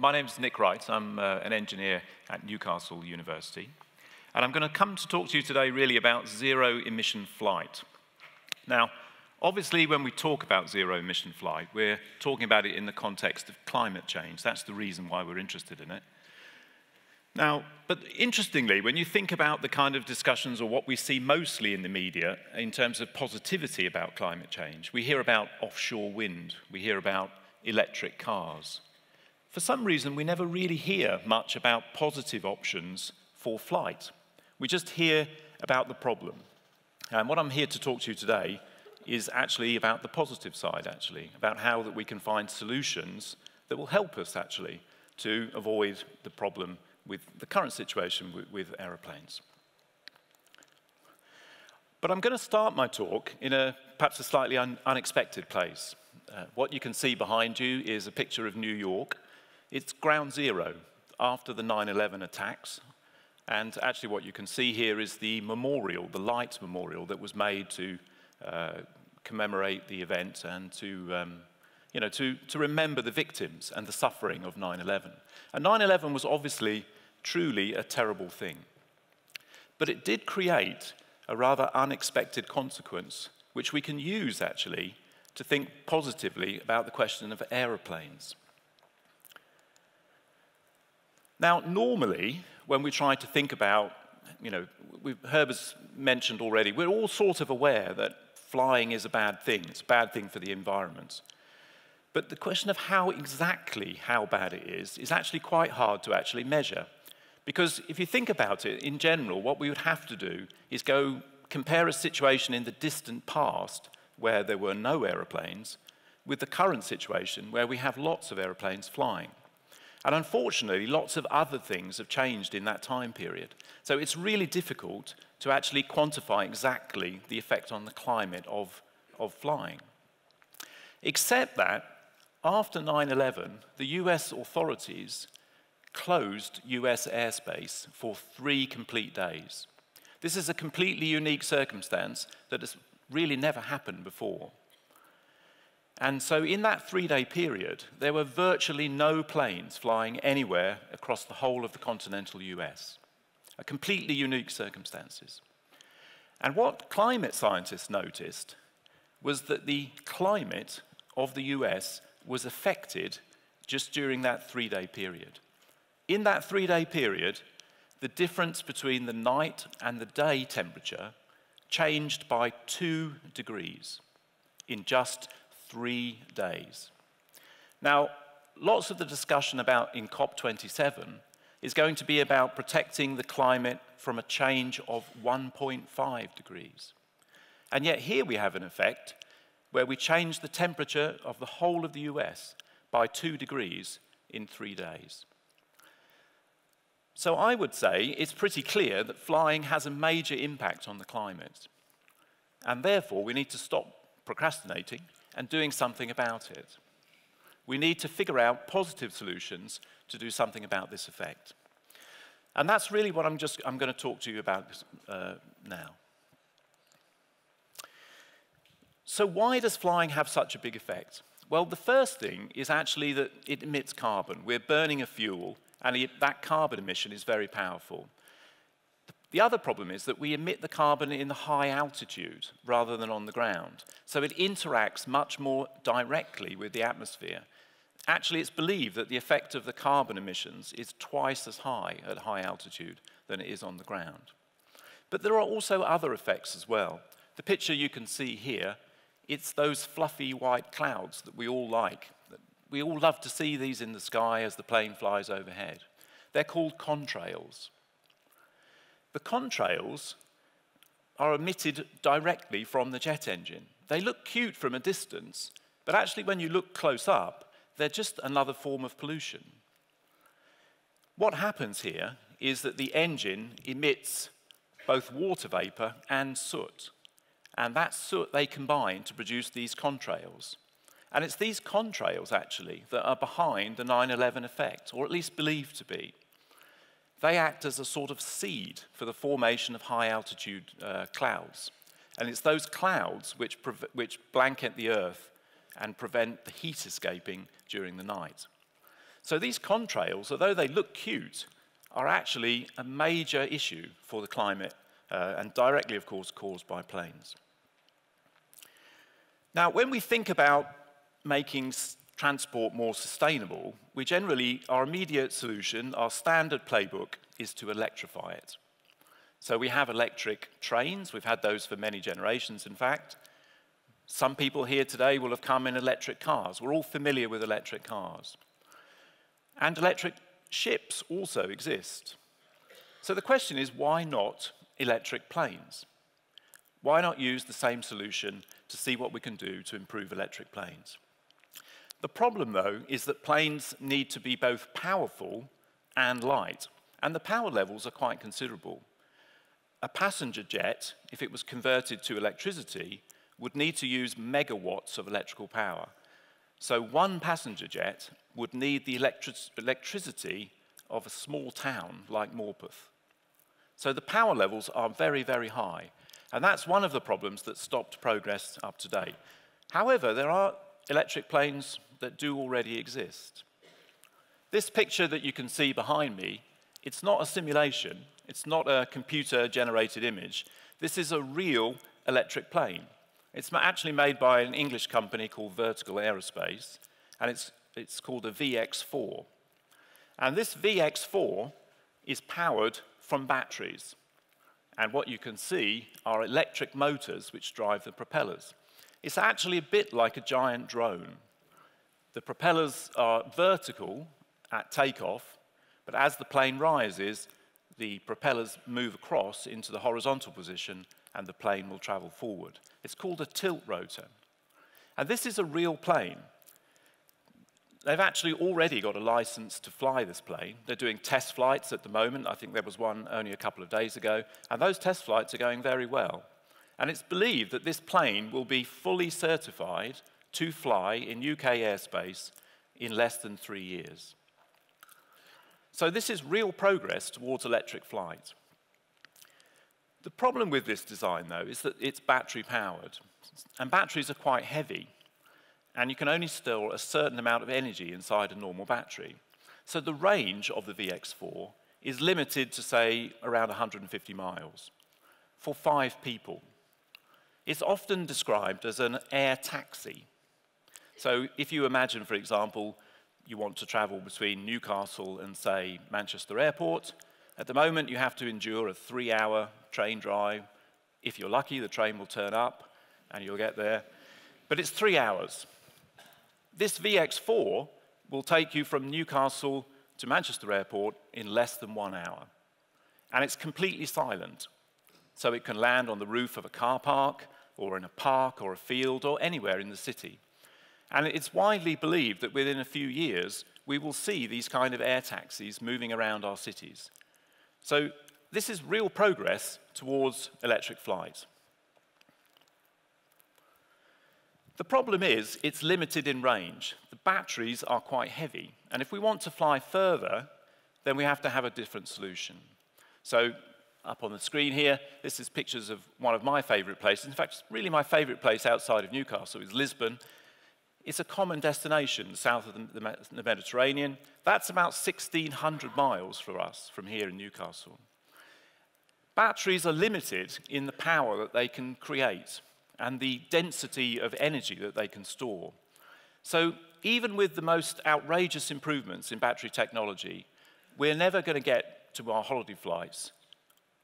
My name's Nick Wright. I'm uh, an engineer at Newcastle University. And I'm going to come to talk to you today really about zero emission flight. Now, obviously, when we talk about zero emission flight, we're talking about it in the context of climate change. That's the reason why we're interested in it. Now, but interestingly, when you think about the kind of discussions or what we see mostly in the media in terms of positivity about climate change, we hear about offshore wind, we hear about electric cars. For some reason, we never really hear much about positive options for flight. We just hear about the problem. And what I'm here to talk to you today is actually about the positive side, actually, about how that we can find solutions that will help us, actually, to avoid the problem with the current situation with, with aeroplanes. But I'm going to start my talk in a perhaps a slightly un unexpected place. Uh, what you can see behind you is a picture of New York. It's ground zero after the 9-11 attacks. And actually what you can see here is the memorial, the light memorial that was made to uh, commemorate the event and to, um, you know, to, to remember the victims and the suffering of 9-11. And 9-11 was obviously truly a terrible thing. But it did create a rather unexpected consequence, which we can use actually to think positively about the question of aeroplanes. Now, normally, when we try to think about, you know, Herbert's mentioned already, we're all sort of aware that flying is a bad thing. It's a bad thing for the environment. But the question of how exactly how bad it is is actually quite hard to actually measure. Because if you think about it, in general, what we would have to do is go compare a situation in the distant past where there were no aeroplanes with the current situation where we have lots of aeroplanes flying. And unfortunately, lots of other things have changed in that time period. So it's really difficult to actually quantify exactly the effect on the climate of, of flying. Except that after 9 11, the US authorities closed US airspace for three complete days. This is a completely unique circumstance that has really never happened before. And so, in that three day period, there were virtually no planes flying anywhere across the whole of the continental US. A completely unique circumstances. And what climate scientists noticed was that the climate of the US was affected just during that three day period. In that three day period, the difference between the night and the day temperature changed by two degrees in just three days. Now, lots of the discussion about in COP27 is going to be about protecting the climate from a change of 1.5 degrees. And yet here we have an effect where we change the temperature of the whole of the US by two degrees in three days. So I would say it's pretty clear that flying has a major impact on the climate. And therefore, we need to stop procrastinating and doing something about it. We need to figure out positive solutions to do something about this effect. And that's really what I'm just I'm going to talk to you about uh, now. So why does flying have such a big effect? Well, the first thing is actually that it emits carbon. We're burning a fuel, and it, that carbon emission is very powerful. The other problem is that we emit the carbon in the high altitude rather than on the ground. So it interacts much more directly with the atmosphere. Actually, it's believed that the effect of the carbon emissions is twice as high at high altitude than it is on the ground. But there are also other effects as well. The picture you can see here, it's those fluffy white clouds that we all like. We all love to see these in the sky as the plane flies overhead. They're called contrails. The contrails are emitted directly from the jet engine. They look cute from a distance, but actually when you look close up, they're just another form of pollution. What happens here is that the engine emits both water vapor and soot. And that soot they combine to produce these contrails. And it's these contrails, actually, that are behind the 9 11 effect, or at least believed to be. They act as a sort of seed for the formation of high altitude uh, clouds. And it's those clouds which, which blanket the Earth and prevent the heat escaping during the night. So these contrails, although they look cute, are actually a major issue for the climate uh, and directly, of course, caused by planes. Now, when we think about making transport more sustainable, we generally, our immediate solution, our standard playbook, is to electrify it. So we have electric trains, we've had those for many generations, in fact. Some people here today will have come in electric cars. We're all familiar with electric cars. And electric ships also exist. So the question is why not electric planes? Why not use the same solution to see what we can do to improve electric planes? The problem, though, is that planes need to be both powerful and light, and the power levels are quite considerable. A passenger jet, if it was converted to electricity, would need to use megawatts of electrical power. So one passenger jet would need the electric electricity of a small town like Morpeth. So the power levels are very, very high. And that's one of the problems that stopped progress up to date. However, there are electric planes that do already exist. This picture that you can see behind me, it's not a simulation, it's not a computer-generated image. This is a real electric plane. It's actually made by an English company called Vertical Aerospace, and it's, it's called a VX4. And this VX4 is powered from batteries. And what you can see are electric motors which drive the propellers. It's actually a bit like a giant drone. The propellers are vertical at takeoff, but as the plane rises, the propellers move across into the horizontal position and the plane will travel forward. It's called a tilt rotor. And this is a real plane. They've actually already got a license to fly this plane. They're doing test flights at the moment. I think there was one only a couple of days ago. And those test flights are going very well. And it's believed that this plane will be fully certified to fly in UK airspace in less than three years. So this is real progress towards electric flight. The problem with this design, though, is that it's battery powered. And batteries are quite heavy. And you can only store a certain amount of energy inside a normal battery. So the range of the VX4 is limited to, say, around 150 miles for five people. It's often described as an air taxi. So if you imagine, for example, you want to travel between Newcastle and, say, Manchester Airport, at the moment you have to endure a three-hour train drive. If you're lucky, the train will turn up and you'll get there. But it's three hours. This VX4 will take you from Newcastle to Manchester Airport in less than one hour. And it's completely silent. So it can land on the roof of a car park, or in a park, or a field, or anywhere in the city. And it's widely believed that within a few years, we will see these kind of air taxis moving around our cities. So this is real progress towards electric flight. The problem is it's limited in range. The batteries are quite heavy, and if we want to fly further, then we have to have a different solution. So up on the screen here, this is pictures of one of my favorite places. In fact, really my favorite place outside of Newcastle is Lisbon. It's a common destination south of the Mediterranean. That's about 1,600 miles for us from here in Newcastle. Batteries are limited in the power that they can create and the density of energy that they can store. So even with the most outrageous improvements in battery technology, we're never going to get to our holiday flights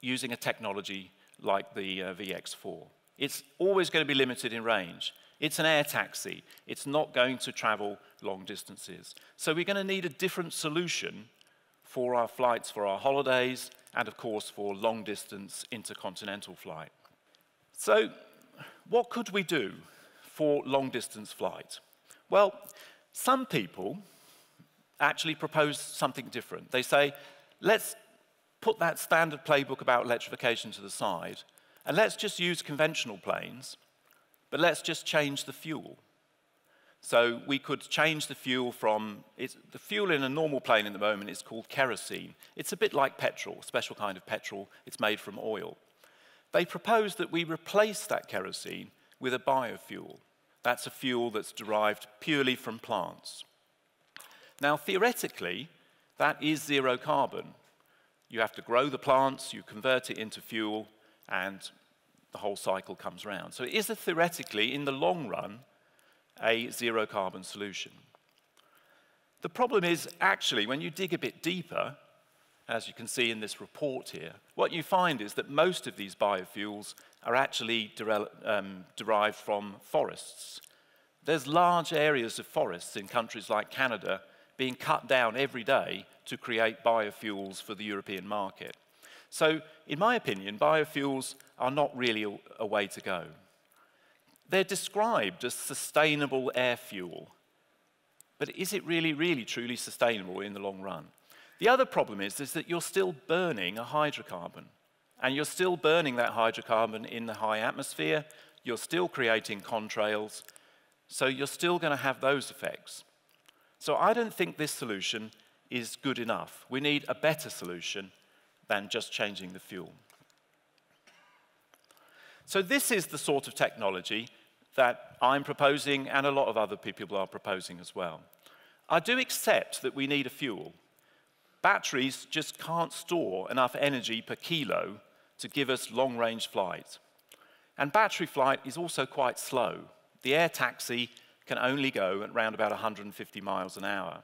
using a technology like the uh, VX4. It's always going to be limited in range. It's an air taxi. It's not going to travel long distances. So we're going to need a different solution for our flights, for our holidays, and of course for long distance intercontinental flight. So what could we do for long distance flight? Well, some people actually propose something different. They say, let's put that standard playbook about electrification to the side, and let's just use conventional planes, but let's just change the fuel. So we could change the fuel from, the fuel in a normal plane at the moment is called kerosene. It's a bit like petrol, a special kind of petrol. It's made from oil. They proposed that we replace that kerosene with a biofuel. That's a fuel that's derived purely from plants. Now, theoretically, that is zero carbon. You have to grow the plants, you convert it into fuel, and the whole cycle comes round. So it is a theoretically, in the long run, a zero carbon solution. The problem is actually, when you dig a bit deeper, as you can see in this report here, what you find is that most of these biofuels are actually um, derived from forests. There's large areas of forests in countries like Canada being cut down every day to create biofuels for the European market. So, in my opinion, biofuels are not really a, a way to go. They're described as sustainable air fuel, but is it really, really, truly sustainable in the long run? The other problem is, is that you're still burning a hydrocarbon. And you're still burning that hydrocarbon in the high atmosphere. You're still creating contrails. So you're still going to have those effects. So I don't think this solution is good enough. We need a better solution than just changing the fuel. So this is the sort of technology that I'm proposing and a lot of other people are proposing as well. I do accept that we need a fuel. Batteries just can't store enough energy per kilo to give us long-range flight. And battery flight is also quite slow. The air taxi can only go at around about 150 miles an hour.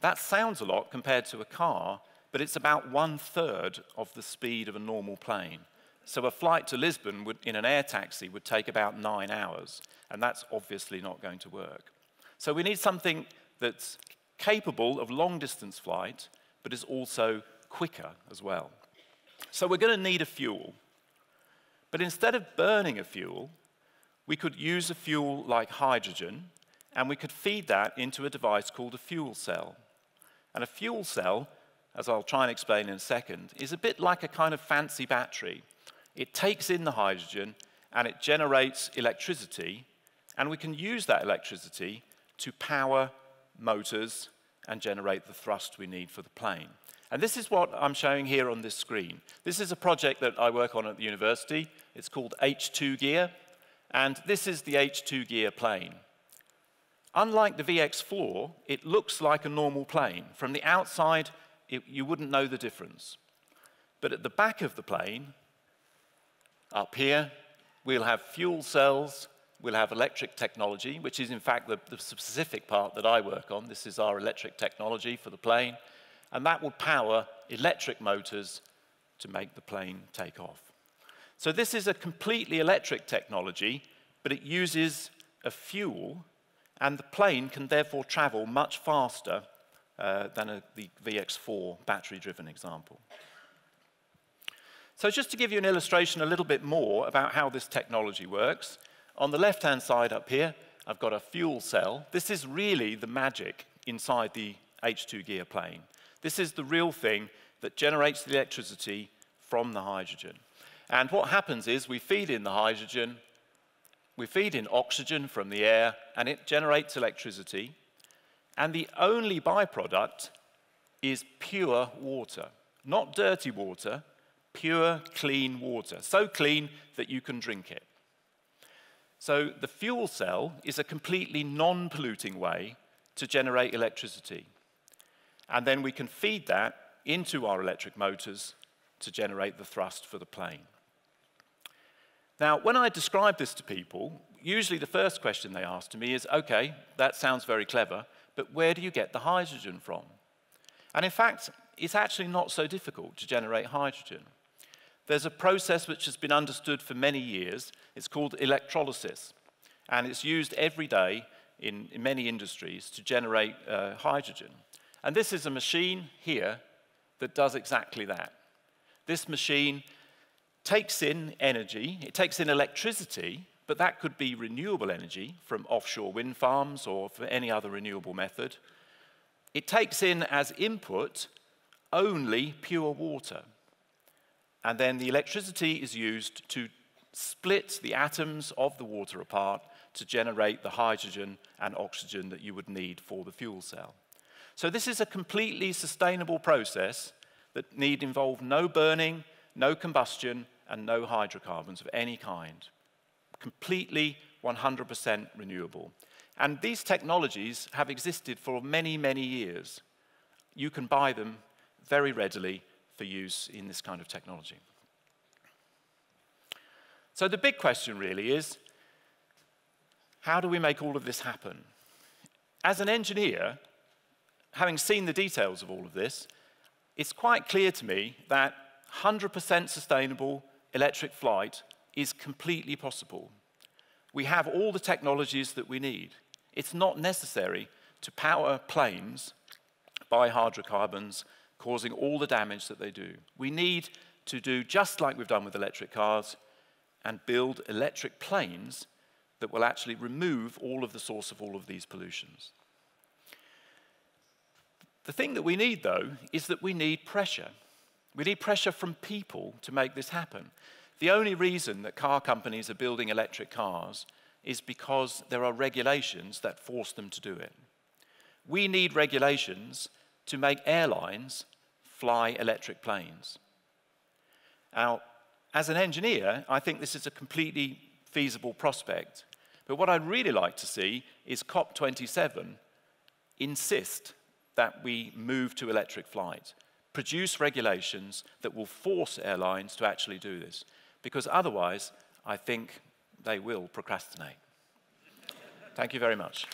That sounds a lot compared to a car, but it's about one third of the speed of a normal plane. So a flight to Lisbon would, in an air taxi would take about nine hours, and that's obviously not going to work. So we need something that's capable of long distance flight, but is also quicker as well. So we're going to need a fuel. But instead of burning a fuel, we could use a fuel like hydrogen, and we could feed that into a device called a fuel cell. And a fuel cell, as I'll try and explain in a second, is a bit like a kind of fancy battery. It takes in the hydrogen and it generates electricity, and we can use that electricity to power motors and generate the thrust we need for the plane. And this is what I'm showing here on this screen. This is a project that I work on at the university. It's called H2 Gear, and this is the H2 Gear plane. Unlike the VX4, it looks like a normal plane. From the outside, it, you wouldn't know the difference. But at the back of the plane, up here, we'll have fuel cells, we'll have electric technology, which is in fact the, the, specific part that I work on. This is our electric technology for the plane. And that will power electric motors to make the plane take off. So this is a completely electric technology, but it uses a fuel, and the plane can therefore travel much faster uh, than a, the VX4 battery-driven example. So just to give you an illustration a little bit more about how this technology works, on the left-hand side up here, I've got a fuel cell. This is really the magic inside the H2 gear plane. This is the real thing that generates the electricity from the hydrogen. And what happens is we feed in the hydrogen, we feed in oxygen from the air, and it generates electricity. And the only byproduct is pure water, not dirty water, pure, clean water, so clean that you can drink it. So the fuel cell is a completely non-polluting way to generate electricity. And then we can feed that into our electric motors to generate the thrust for the plane. Now, when I describe this to people, usually the first question they ask to me is, okay, that sounds very clever, but where do you get the hydrogen from? And in fact, it's actually not so difficult to generate hydrogen. There's a process which has been understood for many years. It's called electrolysis, and it's used every day in, in many industries to generate uh, hydrogen. And this is a machine here that does exactly that. This machine takes in energy, it takes in electricity, but that could be renewable energy from offshore wind farms or for any other renewable method. It takes in as input only pure water. And then the electricity is used to split the atoms of the water apart to generate the hydrogen and oxygen that you would need for the fuel cell. So this is a completely sustainable process that need involve no burning, no combustion, and no hydrocarbons of any kind. Completely 100% renewable. And these technologies have existed for many, many years. You can buy them very readily for use in this kind of technology. So the big question really is, how do we make all of this happen? As an engineer, having seen the details of all of this, it's quite clear to me that 100% sustainable electric flight is completely possible. We have all the technologies that we need. It's not necessary to power planes by hydrocarbons, causing all the damage that they do. We need to do just like we've done with electric cars and build electric planes that will actually remove all of the source of all of these pollutions. The thing that we need, though, is that we need pressure. We need pressure from people to make this happen. The only reason that car companies are building electric cars is because there are regulations that force them to do it. We need regulations to make airlines fly electric planes. Now, as an engineer, I think this is a completely feasible prospect. But what I'd really like to see is COP27 insist that we move to electric flight, produce regulations that will force airlines to actually do this. Because otherwise, I think they will procrastinate. Thank you very much.